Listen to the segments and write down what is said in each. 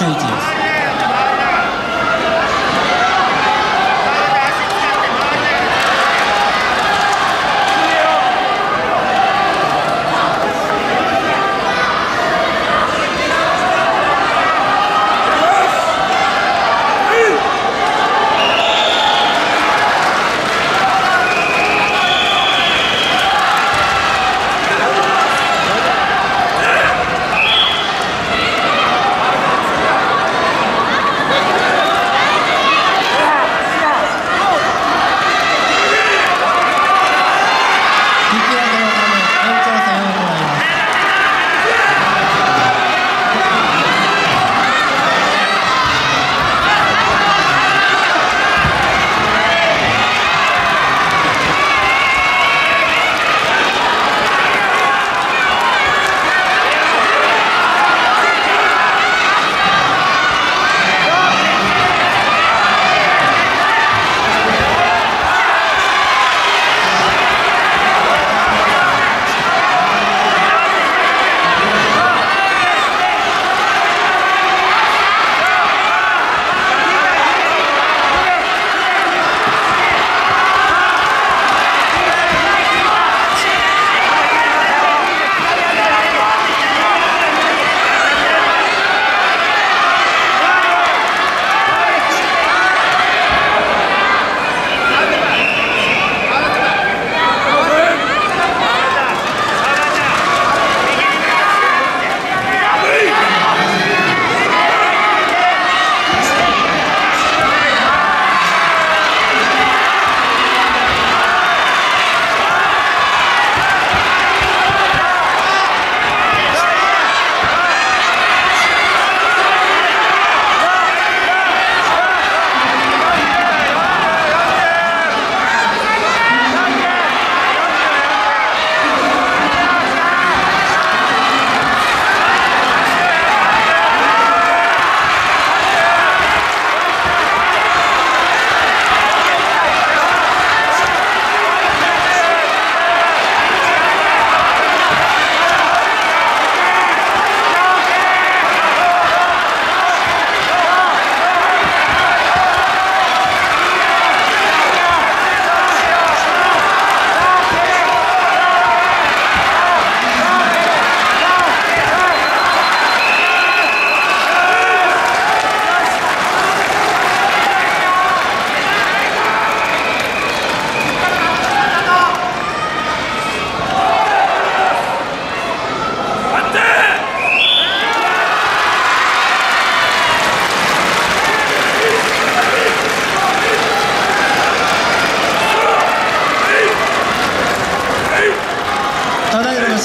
这一集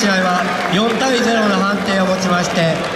試合は4対0の判定をもちまして